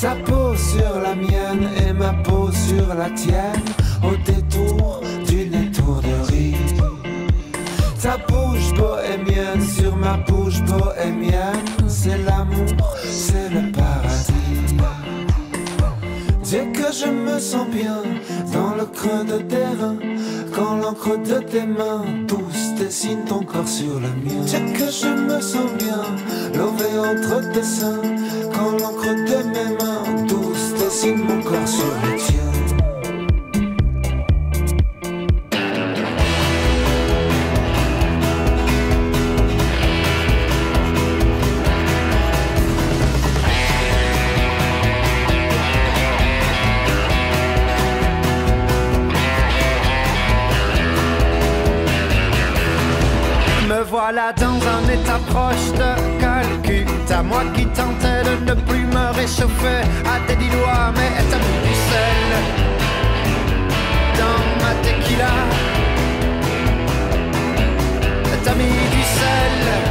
sur la mienne et ma peau sur la tienne au détour d'une étourderie. Ta bouche bohémienne sur ma bouche bohémienne, c'est l'amour, c'est le paradis. Dis que je me sens bien dans le creux de tes reins, quand l'encre de tes mains douces dessine ton corps sur le mien. Dis que je me sens quand l'encre de mes mains douces dessine mon corps sur le tien. Me voilà dans un état proche de calcul. À moi qui tentais de ne plus me réchauffer à tes dix doigts, mais t'as mis du sel dans ma tequila. T'as mis du sel